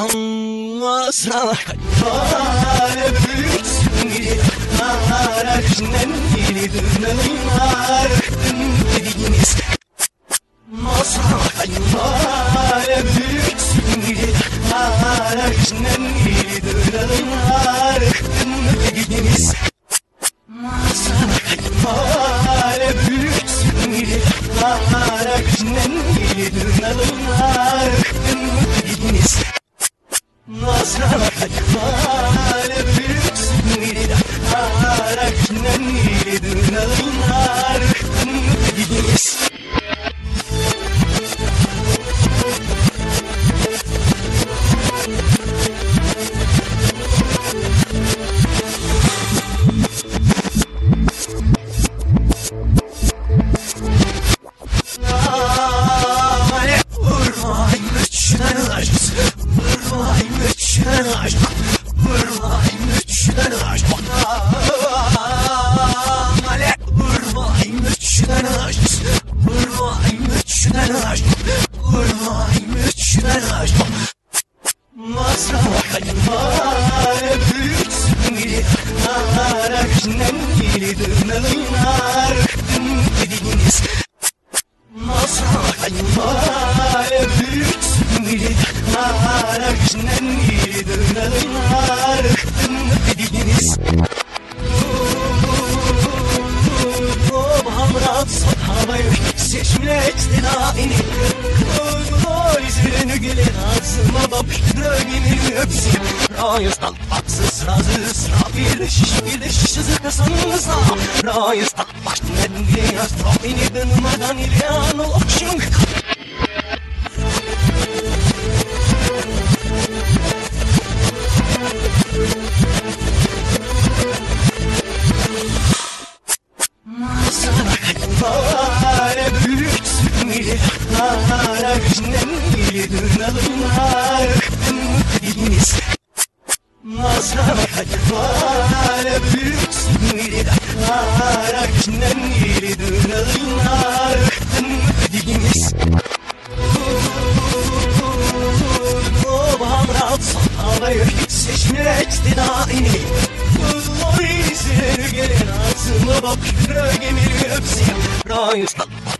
Ama sana kayfare büyüksün Araçnen yeni dönüyorlar Dediğiniz Masana kayfare büyüksün Araçnen yeni dönüyorlar Dediğiniz Masana kayfare büyüksün Araçnen yeni dönüyorlar Dediğiniz Just Araçnen geri dönüyorlar Dediğiniz Masraf kayfare büyüksün Araçnen geri dönüyorlar Dediğiniz Hamrat sahabayı seçmine istinayeni Kılma izini gelin ağzıma bak Röginin öpsün Rayıstan baksız razı sıra bir şiş bir şiş zıkasınızla Rayıstan başından biraz Rahmini dınmadan ilyan okşun Sana kayfare büyüksün Araçnen geri dönüyorlar Dediğiniz Masana kayfare büyüksün Araçnen geri dönüyorlar Dediğiniz Hamrat sahabayı seçmeye iktidarini Kılma izleri gelin ağzıma bak Rögemiri öpsün Rayıstan baksız